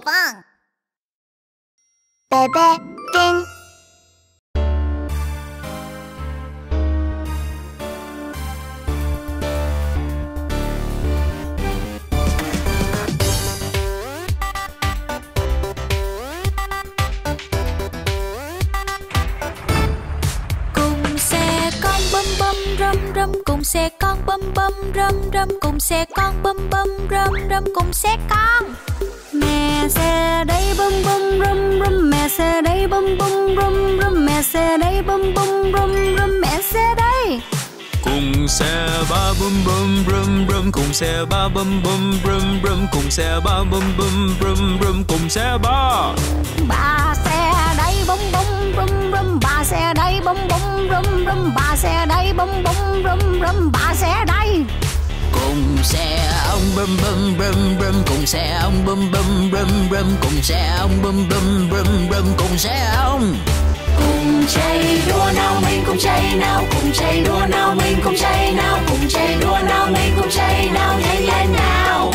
빵! 베베 띵! râm râm cùng xe con bấm bấm râm râm cùng xe con bấm bấm râm râm cùng xe con mẹ xe đây bum bum râm râm mẹ xe đây bum bum râm râm mẹ xe đây bum bum râm râm mẹ xe đây cùng xe ba bum bum brum brum cùng xe ba bum bum brum brum cùng xe ba bum bum brum brum cùng xe ba. Ba xe đây bum bum brum brum ba xe đây bum bum brum brum ba xe đây bum bum brum brum ba xe đây cùng xe ông bum bum brum brum cùng xe ông bum bum brum brum cùng xe ông bum bum brum brum cùng xe ông. Cùng chạy đua nào mình cùng chạy nào cùng chạy đua nào mình cùng chạy nào cùng chạy đua nào mình cùng chạy nào nhanh lên nào.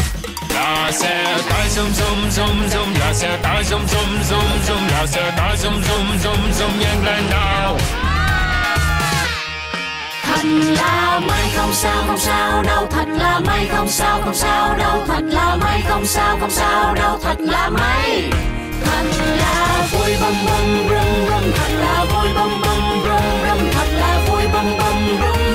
Là xe tải zoom zoom zoom zoom là xe tải zoom zoom zoom zoom là xe tải zoom zoom zoom zoom nhanh lên nào thật là may không sao không sao đâu. Thật là may không sao không sao đâu. Thật là may không sao không sao đâu. Thật là may. Thật là vui bum bum rum rum thật là vui bum bum rum rum thật là vui bum bum rum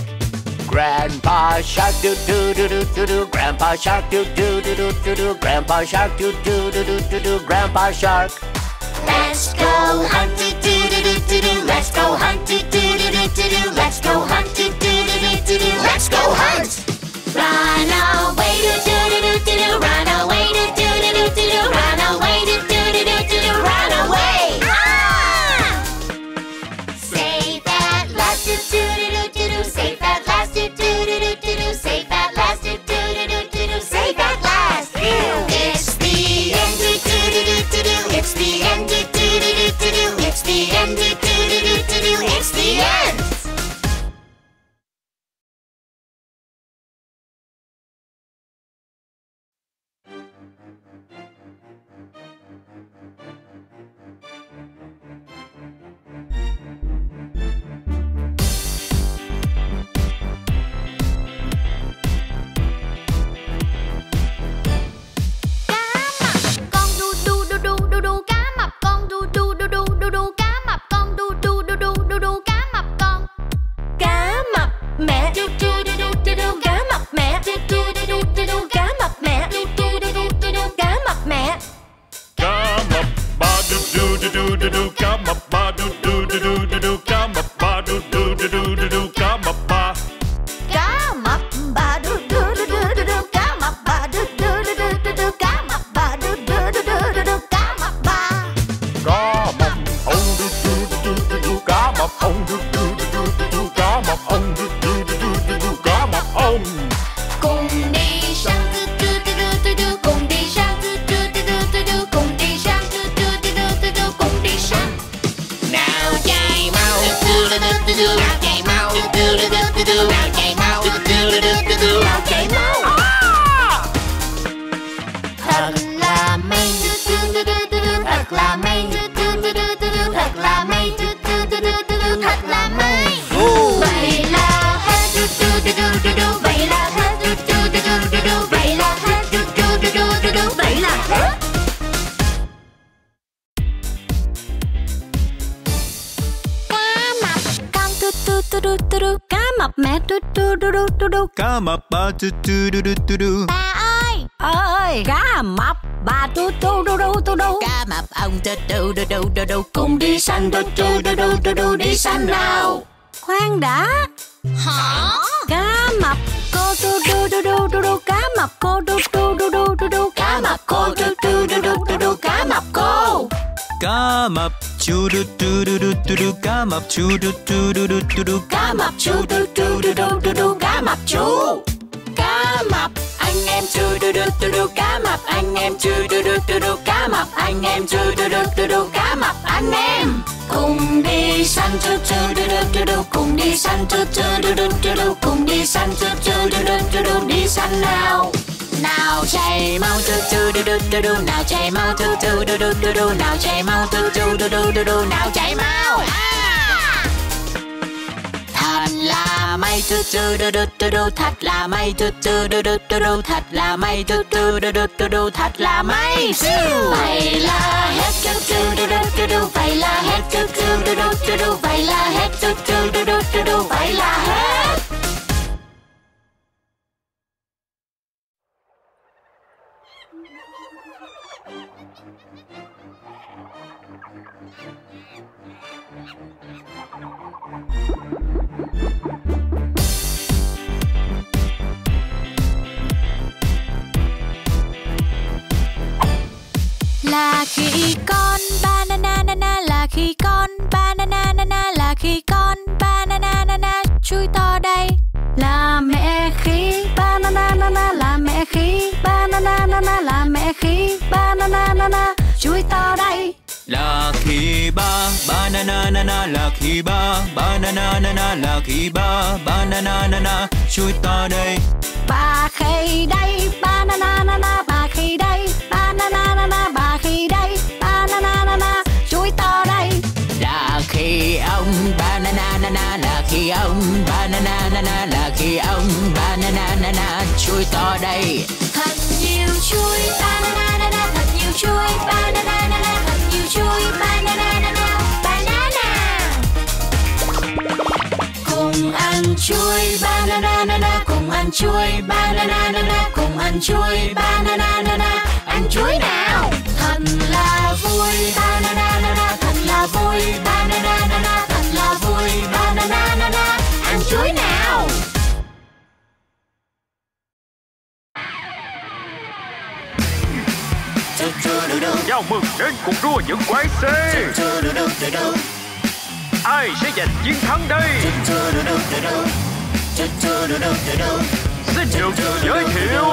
Grandpa shark do do do do do do Grandpa shark do do do do do do Grandpa shark do do do do do do Grandpa shark Let's go hunt do do do do do Let's go hunt do do do do do Let's go hunt do do do do do do Let's go hunt Run away do do do do do do Cá tu tu tu tu tu tu Bà ơi ơi cá mập bà tu tu tu tu tu tu cá mập ông tu tu tu tu tu tu cùng đi săn tu tu tu tu tu tu đi săn nào khoan đã Hả cá mập cô tu tu tu tu tu tu cá mập cô tu tu tu tu tu tu cá mập cô tu tu tu tu tu tu cá mập cô cá mập chu du du du du du du cá mập chu du du du du du du cá mập chú tu tu tu tu tu tu cá mập chú cá mập anh em chu du du du du cá mập anh em chu du du du du cá mập anh em chu du du du du cá mập anh em cùng đi săn chu chu du du du du cùng đi săn chu chu du du du du cùng đi săn chu chu du du du du đi săn nào nào chạy mau tu tu du du du du nào chạy mau tu tu du du du du nào chạy mau tu tu du du du du nào chạy mau là may tu tu tu tu tu thật là may. Tu tu tu tu tu tu thật là may. Tu tu tu tu tu tu thật là may. Vậy là hết tu tu tu tu tu tu vậy là hết tu tu tu tu tu tu vậy là hết tu tu tu tu tu tu vậy là hết. Là khi con banana nana là khi con banana nana là khi con banana nana. Chui to đây. Là mẹ khí banana nana là mẹ khí banana nana là mẹ khí banana nana. Chui to đây. Là khi ba banana nana là khi ba banana nana là khi ba banana nana. Chui to đây. Bà khi đây banana nana ông. Banana na là khi ông. Banana na chui to đây. Thật nhiều chui, banana na thật nhiều chui. Banana na thật nhiều chui. Banana na banana. Cùng ăn chuối banana na cùng ăn chuối banana na cùng ăn chuối banana na ăn chuối nào. Thật là vui, banana na thật là vui. Banana nana thật na na na ăn chuối nào? Chào mừng đến cuộc đua những quái xế. Ai sẽ giành chiến thắng đây? Xin được giới thiệu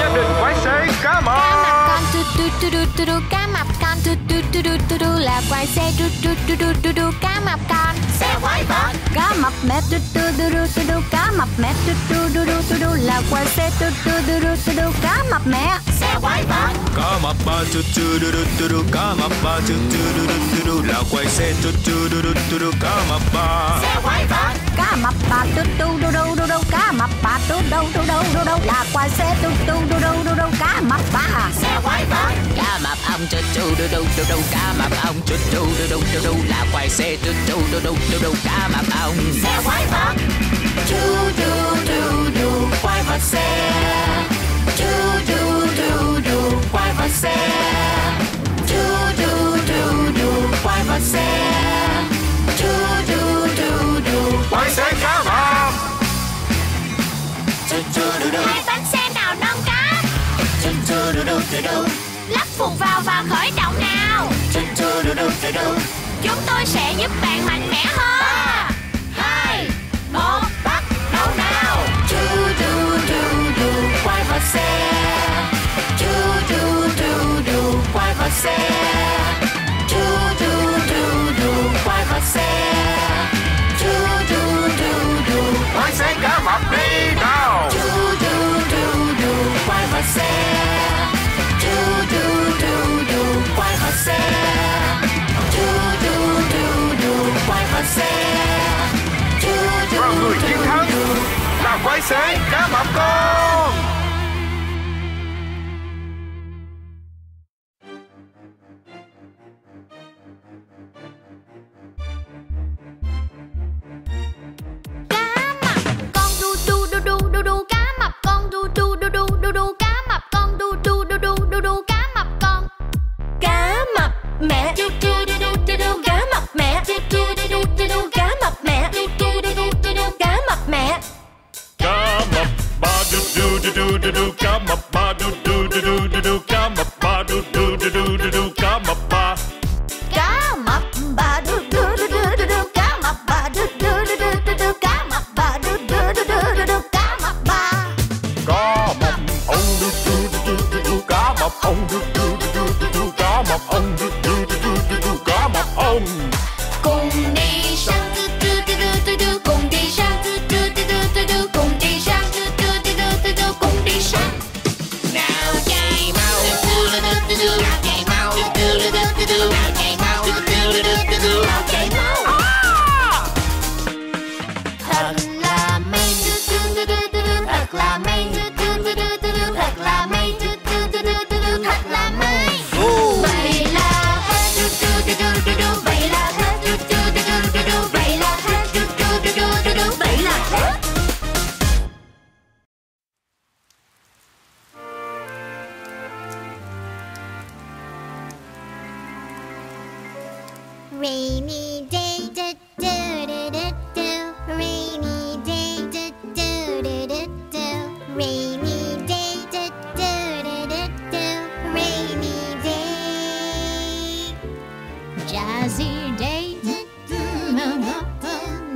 Gia đình quái xế cá mập con tu tu tu tu tu tu cá mập con tu tu tu tu tu tu là quái xe tu tu tu tu tu tu cá mập con xe quái vật cá mập mẹ tu tu tu tu tu tu cá mập mẹ tu tu tu tu tu tu là quái xe tu tu tu tu tu tu cá mập mẹ xe quái vật cá mập ba tu tu du du du du cá mập ba tu tu du du du du là quay xe tu tu du du du du cá mập ba xe quái vật cá mập bà tu tu tu tu tu tu cá mập bà tu tu tu tu tu tu là quái xe tu tu tu tu tu tu đu đu đu đu cá mập ông chu chu đu đu đu đu là quay xe tu tu đu đu đu đu cá mập ông xe quái vật chu du du du quái vật xe chu du du du quái vật xe chu du du du quái vật xe chu du du du Quái xe cá mập chu chu du du hai bánh xe nào non cá chu chu du du du du lắp vào và khởi động nào. Chúng tôi sẽ giúp bạn mạnh mẽ hơn. Ba hai, một, bắt đầu nào. Chu du du du quay vào xe. Chu du du du quay vào xe. Chu du du du quay vào xe. Chu du du du quay xe cá mập đi nào chu du du du quay vào xe. Xe. Và người chiến thắng là quái xe cá mập con Rainy day, do do do do do. Rainy day, do do do do do. Rainy day, do do do do do. Rainy day. Jazzy day,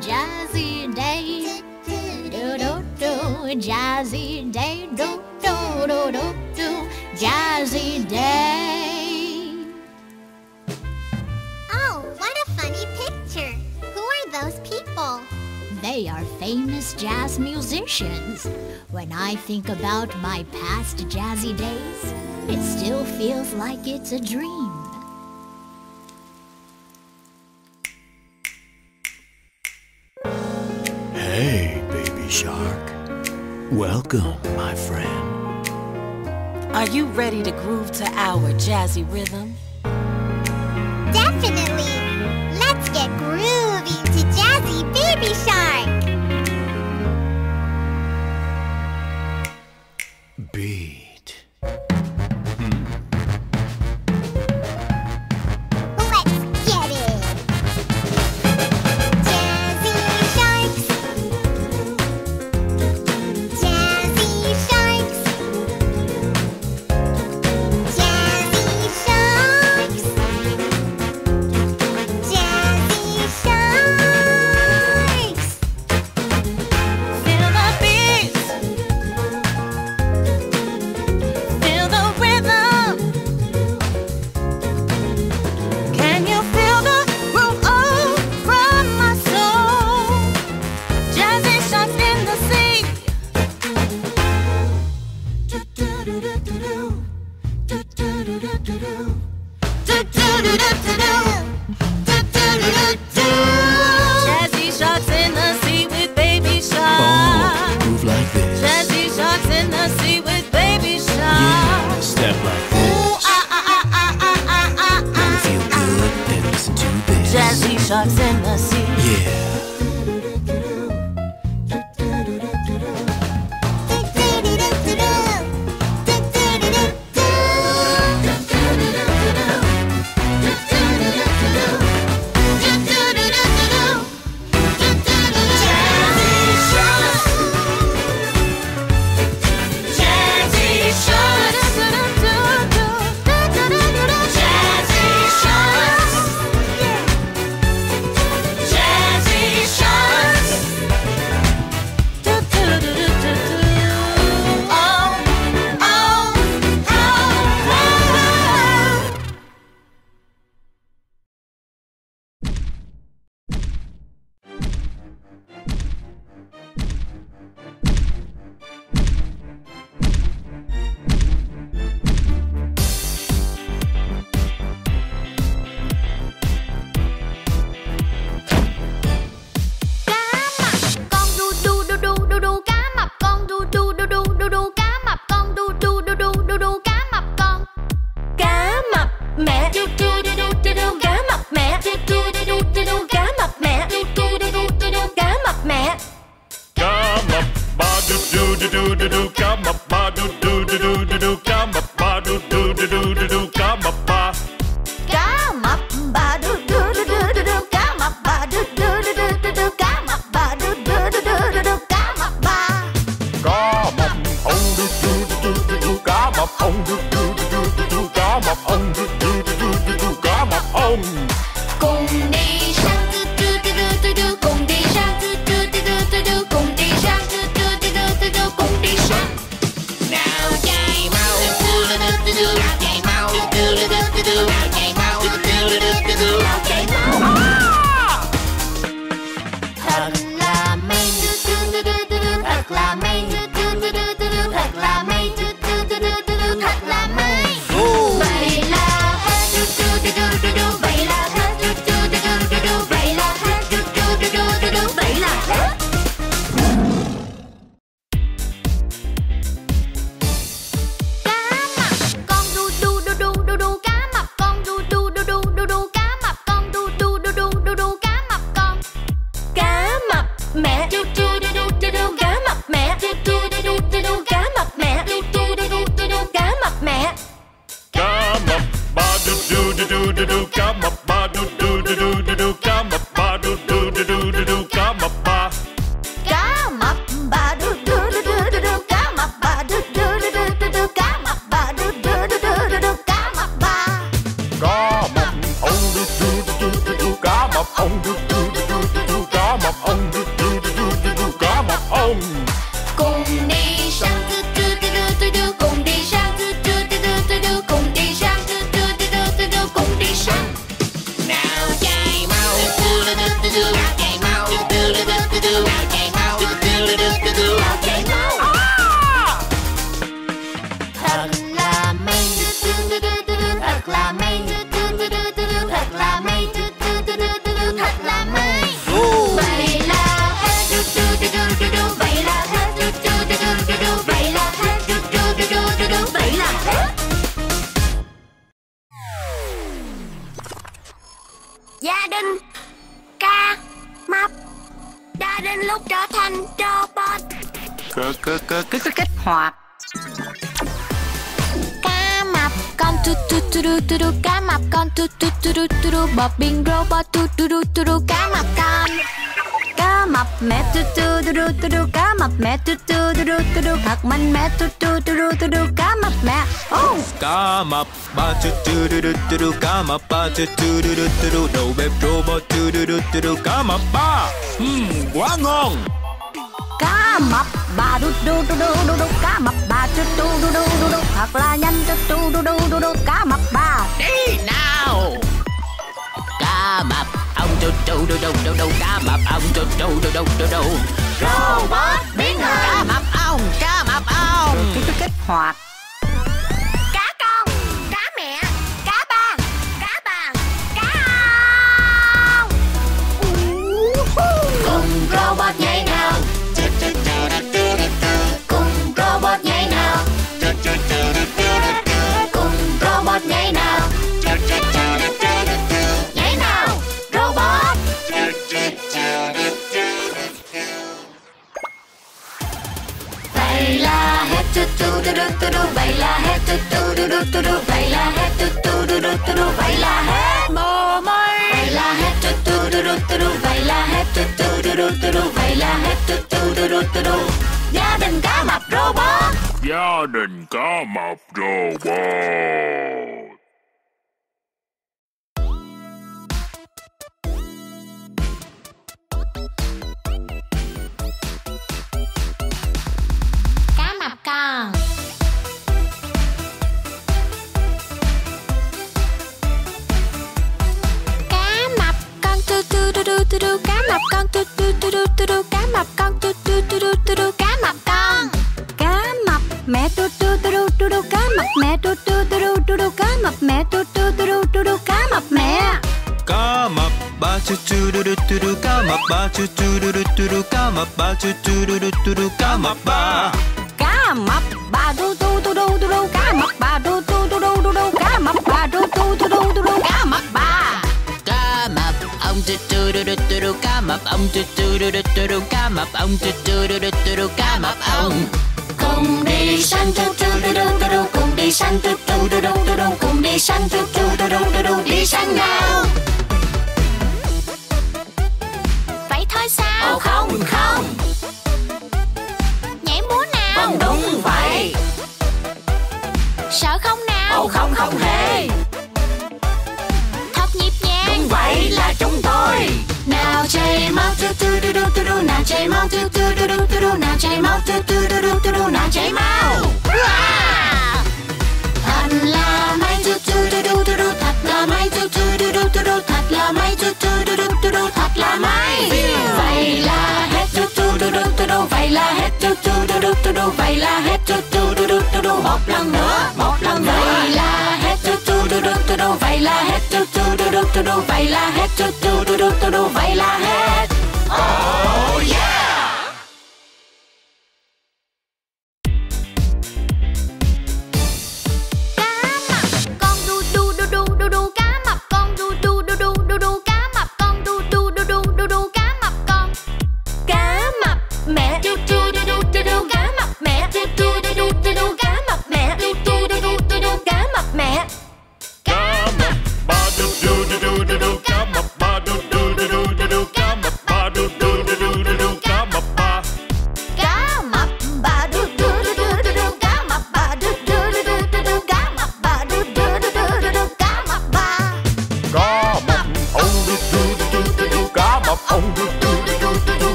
jazzy day, do do do, jazzy jazz musicians. When I think about my past jazzy days, it still feels like it's a dream. Hey, baby shark. Welcome, my friend. Are you ready to groove to our jazzy rhythm? Tu biển robot tu tu du tu du cá mập con cá mập mẹ tu tu tu du tu du cá mập mẹ tu tu tu du tu du thật mạnh mẹ tu tu tu du tu du cá mập mẹ oh. Cá mập ba tu tu du du tu du cá mập ba tu tu du du tu du đầu bếp robot tu du du tu du cá mập ba Ừm, quá ngon cá mập ba đu đu đu đu đu đu cá mập ba tu tu đu đu đu đu thật là nhanh tu tu đu đu đu đu cá mập ba Đi nào Cá mập. Ông tu tu đu đu đu đu Cá mập. Ông tu tu đu đu đu đu. Robot biến hình. Cá mập ông Cá mập ông. Kích hoạt tu tu vậy là hết tu tu tu tu tu tu vậy là hết mồ mây. Vậy là hết tu tu tu tu tu tu vậy là hết tu tu tu tu tu tu vậy là hết tu tu tu tu tu tu gia đình cá mập robot. Gia đình cá mập robot. Cá mập con tu cá mập con tu tu tu tu tu tu cá mập con tu tu tu tu tu tu cá mập con cá mập mẹ tu tu tu du tu du cá mập mẹ tu tu tu du tu du cá mập mẹ tu tu tu du tu du cá mập mẹ Cá mập ba tu tu du du tu du cá mập ba tu tu du du tu du cá mập ba tu tu du du tu du cá mập ba cá mập ba tu tu tu du tu du cá mập ba tu du tu tu tu đu tu đu cá mập ông tu tu đu đu tu đu cá mập ông tu tu đu đu tu đu cá mập ông cùng đi săn tu tu tu tu tu tu cùng đi săn tu tu tu tu tu tu cùng đi săn tu tu tu tu tu tu đi săn nào vậy thôi sao ồ không không nhảy múa nào vâng đúng vậy sợ không nào ồ không không hề chạy mau tu tu tu tu tu tu nào chạy mau tu tu tu tu tu tu nào chạy mau tu tu tu tu tu tu nào chạy mau thật là may tu tu tu tu tu tu thật là may tu tu tu tu tu tu thật là may tu tu tu tu tu tu thật là may vậy là hết tu tu tu tu tu tu vậy là hết tu tu tu tu tu tu vậy là hết tu tu tu tu tu tu một lần nữa một lần nữa vậy là đu tu tu tu tu vậy là hết tu tu tu tu tu tu vậy là hết tu tu tu tu tu tu vậy là hết oh yeah.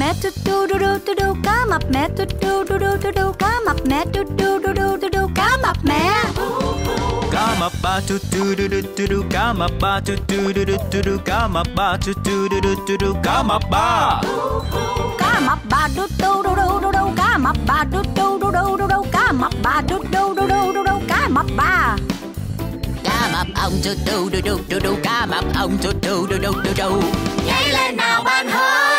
Mẹ tu tu đu đu tu đu cá mập mẹ tu tu đu đu tu đu cá mập mẹ tu tu đu đu tu đu cá mập mẹ cá mập ba tu tu du du du du cá mập ba tu tu du du du du cá mập ba tu tu du du du du cá mập ba cá mập bà đu đu đu đu đu đu cá mập bà đu đu đu đu đu đu cá mập bà đu đu đu đu đu đu cá mập bà cá mập ông tu tu du du du du cá mập ông tu tu du du du du nhảy lên nào bạn ơi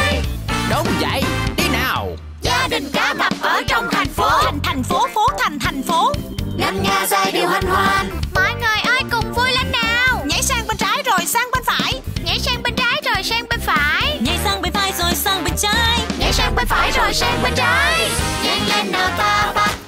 đúng vậy. Đi nào. Gia đình cá mập ở trong thành phố. Thành thành phố phố thành thành phố. Ngân nga giai điệu hân hoan Mọi người ơi cùng vui lên nào. Nhảy sang bên trái rồi sang bên phải. Nhảy sang bên trái rồi sang bên phải. Nhảy sang bên phải rồi sang bên trái. Nhảy sang bên phải rồi sang bên trái. Nhanh lên nào ta bắt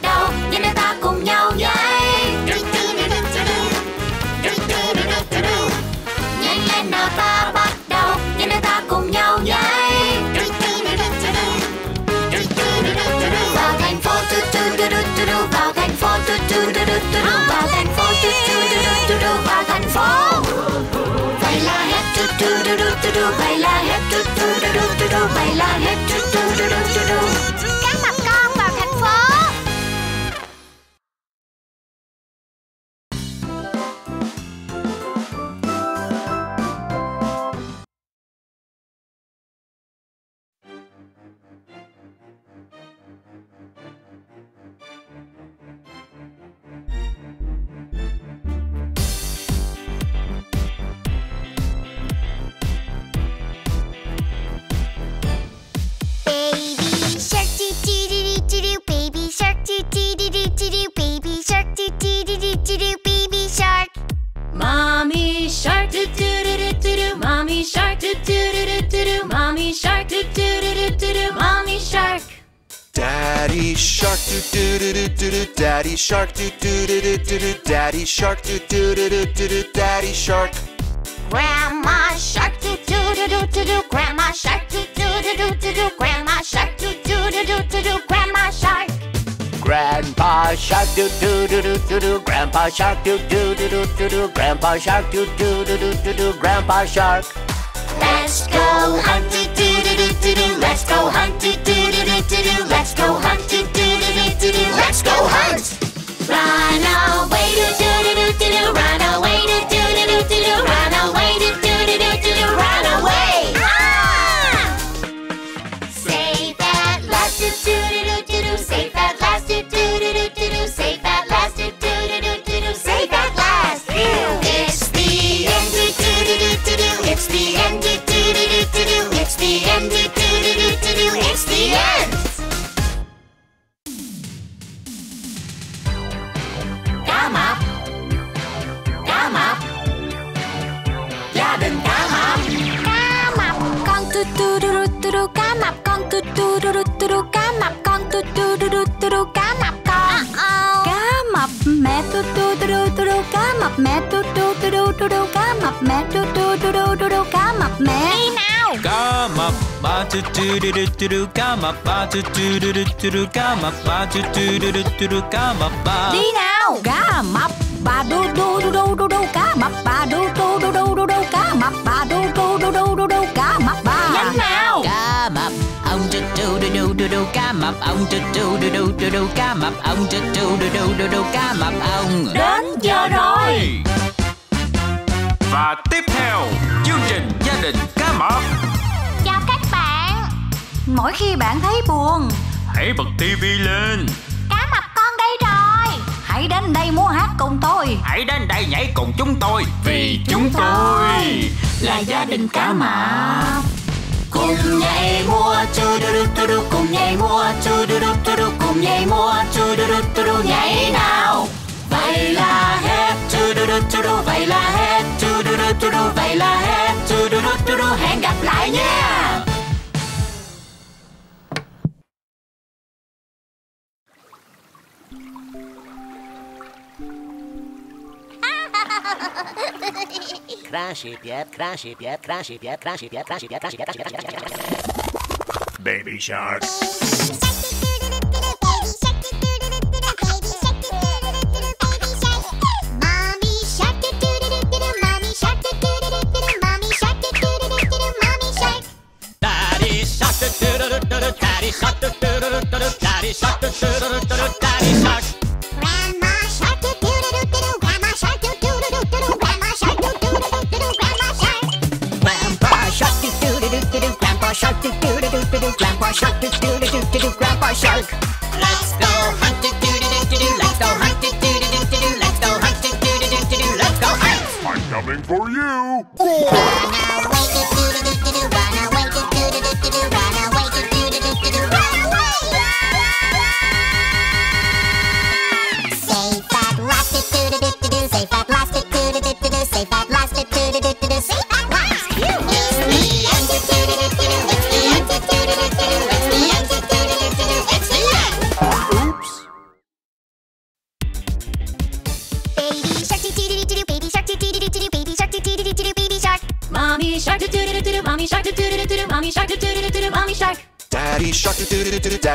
do do baby shark Mommy shark do do do do do do Mommy shark do do do do do do Mommy shark do do do do do do Mommy shark Daddy shark do do do do do do Daddy shark do do do do do do Daddy shark do do do do do do Daddy shark Grandma shark do do do do do do Grandma shark do do do do do do Grandma shark do do do do do do Grandma shark Grandpa shark do do do do do do Grandpa shark do do do do do do Grandpa shark do do do do do do Grandpa shark Let's go hunt do do do do do Let's go hunt do do do do do Let's go hunt do do do do do Let's go hunt Run away do do ba tu tu du du du du cá mập ba tu tu du du du du cá mập ba đi nào cá mập bà đu đu đu đu đu đu cá mập bà đu đu đu đu đu đu cá mập bà đu đu đu đu đu đu cá mập bà Nhanh nào cá mập ông tu tu du du du du cá mập ông tu tu du du du du cá mập ông tu tu du du du du cá mập ông Đến giờ rồi và tiếp theo chương trình gia đình cá mập mỗi khi bạn thấy buồn. Hãy bật tivi lên. Cá mập con đây rồi. Hãy đến đây múa hát cùng tôi. Hãy đến đây nhảy cùng chúng tôi. Vì chúng tôi là gia đình cá mập. Cùng nhảy múa chu du du du du cùng nhảy múa chu du du du du cùng nhảy múa chu du du du du nhảy nào. Vậy là hết chu du du du du vậy là hết chu du du du du vậy là hết mommy shark do do do do do mommy shark do do do do do mommy shark Daddy shark do do do do do Daddy shark. Do do do do do Daddy shark do do do do Grandpa shark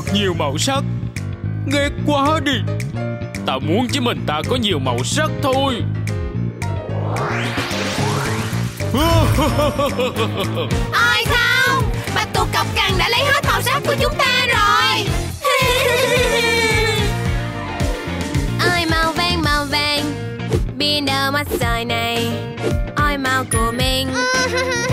thật nhiều màu sắc. Ghét quá đi. Ta muốn chỉ mình ta có nhiều màu sắc thôi. Ôi không Bạch tuộc cọc cằn đã lấy hết màu sắc của chúng ta rồi. Ôi màu vàng màu vàng. Biển đâu mất rồi này. Ôi màu của mình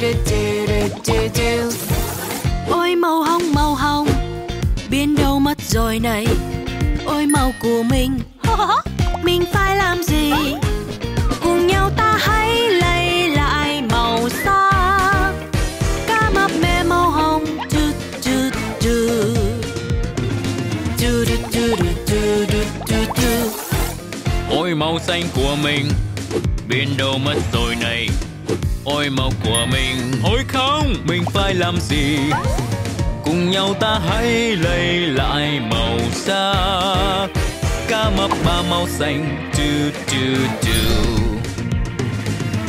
do do do do Ôi màu hồng màu hồng Biến đâu mất rồi này Ôi màu của mình. Mình phải làm gì? Cùng nhau ta hãy lấy lại màu sắc Cá mập mẹ màu hồng Du du du Du du du du du du du Ôi màu xanh của mình. Biến đâu mất rồi này Ôi màu của mình. Ôi không? Mình phải làm gì? Cùng nhau ta hãy lấy lại màu sắc Cá mập ba màu xanh. Tu tu tu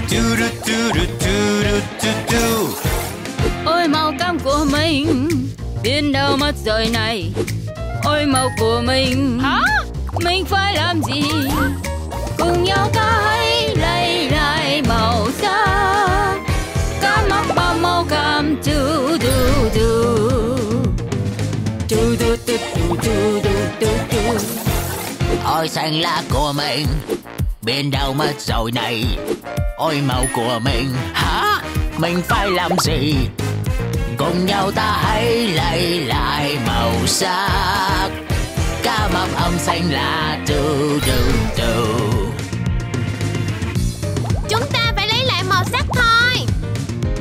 Tu tu tu tu tu tu tu Ôi màu cam của mình. Biến đâu mất rồi này. Ôi màu của mình. Hả? Mình phải làm gì? Cùng nhau ta hãy Ôi xanh lá của mình. Bên đâu mất rồi này? Ôi màu của mình. Hả? Mình phải làm gì? Cùng nhau ta hãy lấy lại màu sắc. Cá mập âm xanh lá tu tu tu. Chúng ta phải lấy lại màu sắc thôi.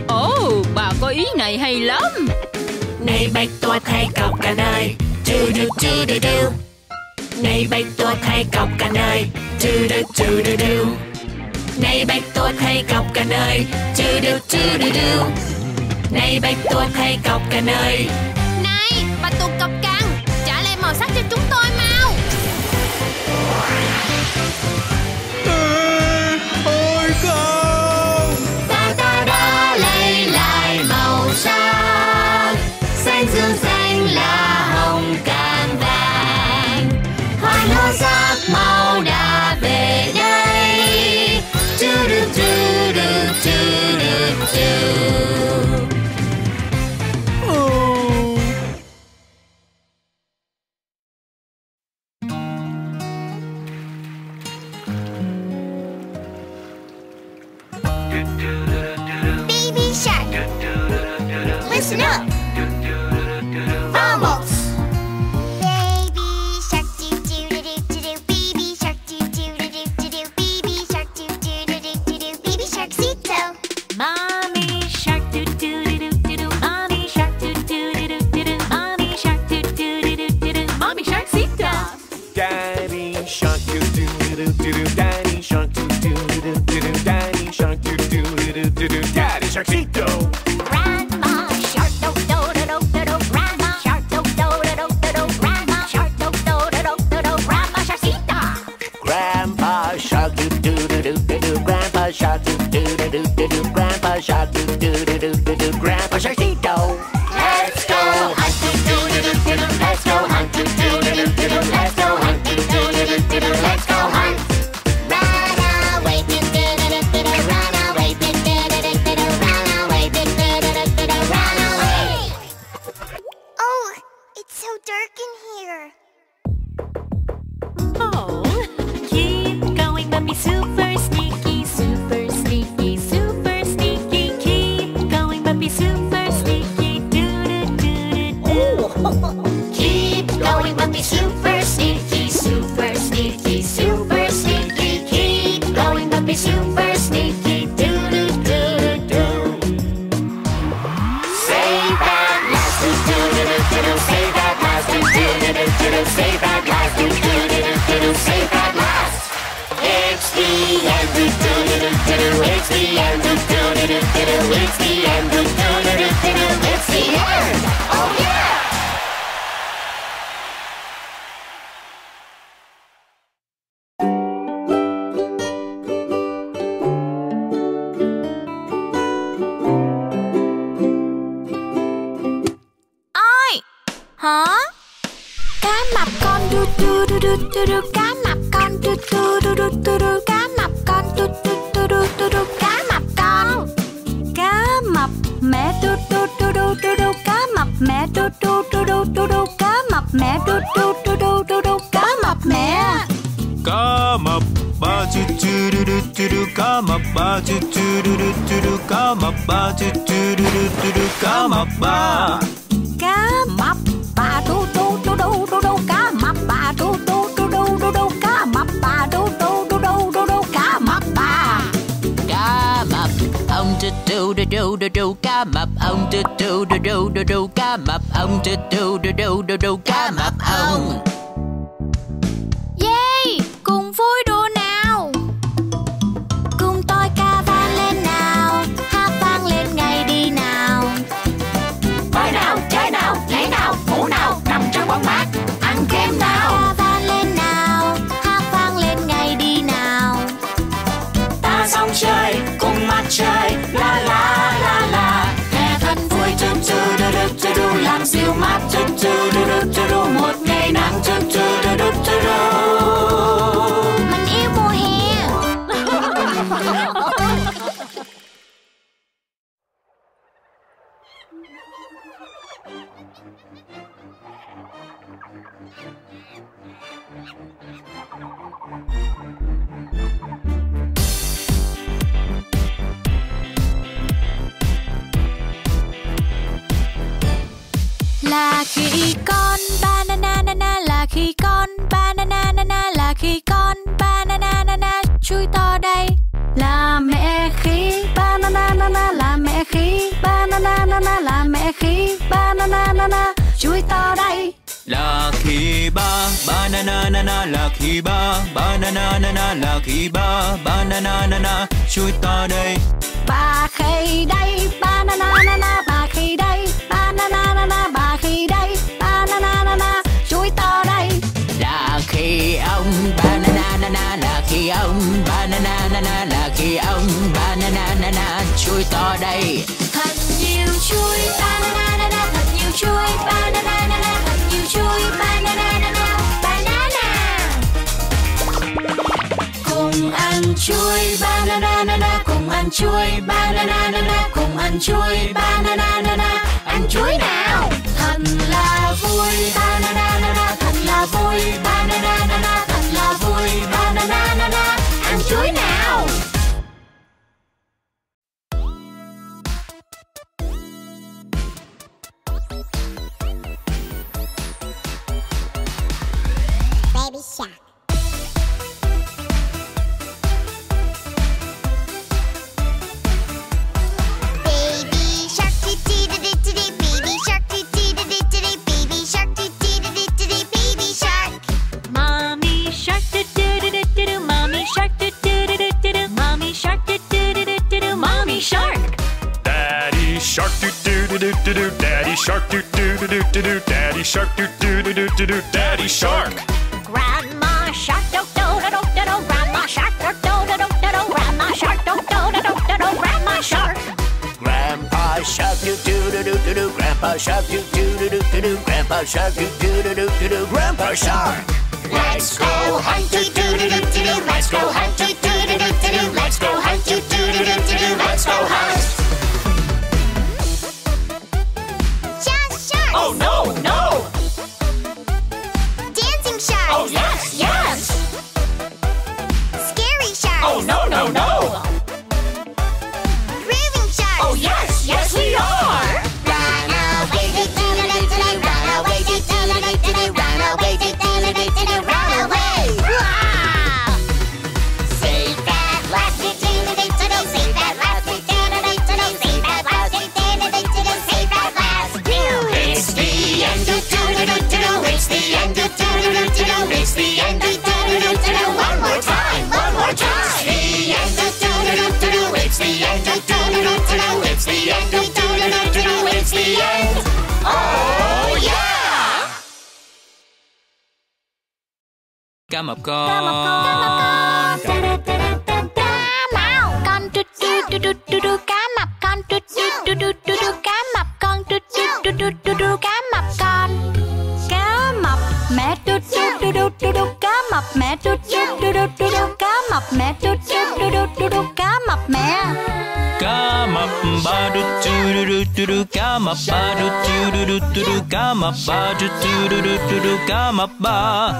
Ồ, bà có ý này hay lắm. Này bạch tuộc hay cọc ในใบตัวใครกับกันเลยจูดูจูดูดูในใบตัวใครกับกันเลยจูดูจูดูดูในใบตัวใครกับกันเลย It's the end. khi con banana na na là khi con banana na na là khi con banana na na chui to đây. Là mẹ khí banana na na là mẹ khí banana na na là mẹ khí banana na na chui to đây. Là khi ba banana na na là khi ba banana na na là khi ba banana na na chui to đây. Ba khi đây banana na na khi ông banana na na là khi ông banana na na chui to đây thật nhiều chui banana na na thật nhiều chui banana na na thật nhiều chui banana na na banana cùng ăn chui banana na na cùng ăn chui banana na na cùng ăn chui banana na na ăn chuối nào thật là vui banana na là vui banana na na sure. Cá mập con Cá mập con đu đu đu đu đu đu cá mập con đu đu đu đu đu đu cá mập con đu đu đu đu đu đu cá mập con Cá mập mẹ đu đu đu đu đu đu. Cá mập mẹ đu đu đu đu đu đu. Cá mập mẹ đu đu đu đu đu đu. Cá mập mẹ. cá mập ba đu du đu đu đu đu cá mập ba đu du đu đu đu đu cá mập ba đu du đu đu đu đu cá mập ba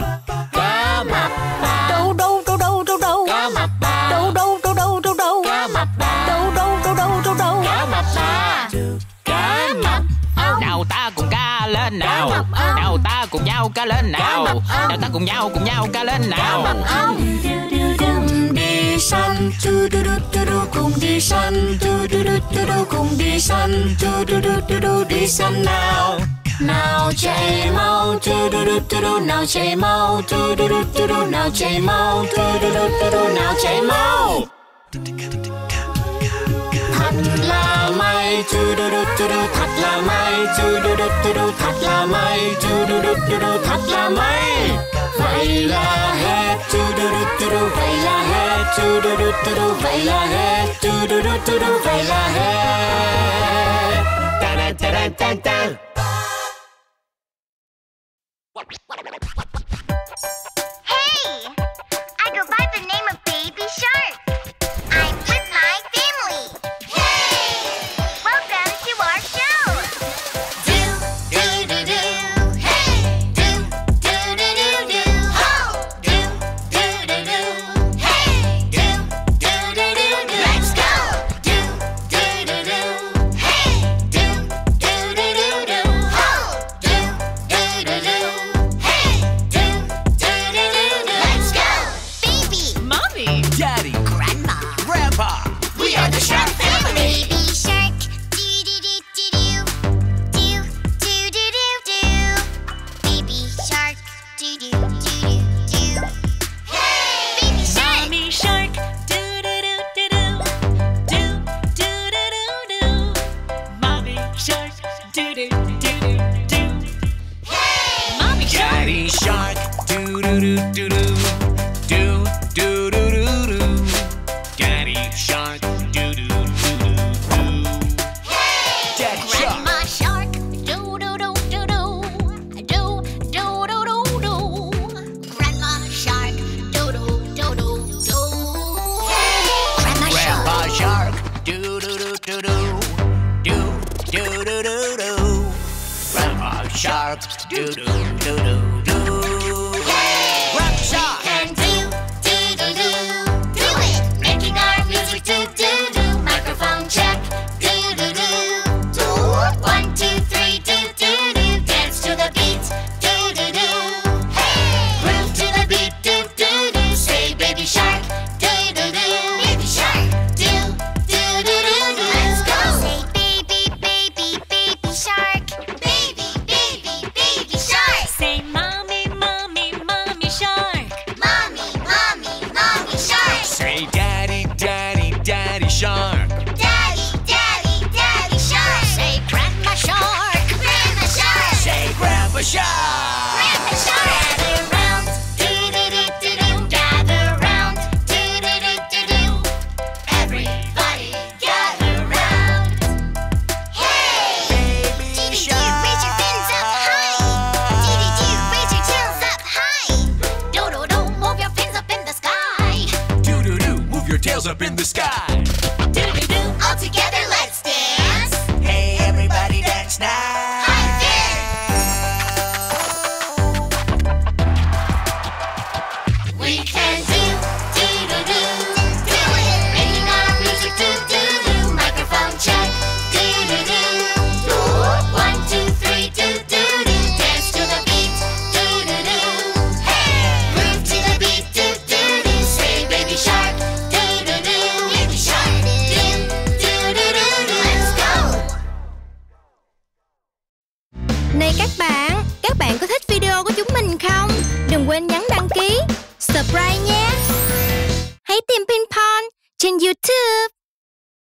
lên nào nào ta cùng nhau cùng nhau ca lên nào Cùng đi săn du du du du du cùng đi săn du du du du du cùng đi săn du du du du du đi săn nào nào chạy mau du du du du du nào chạy mau du du du du du nào chạy mau du du du du du nào chạy mau may du du du du du thật là may. Du du du du du thật là may. Du du du du du thật là may. Vậy là hết. Du du du du du vậy là hết. Du du du du du vậy là hết. Du du du du du vậy là hết. Ta da ta da ta ta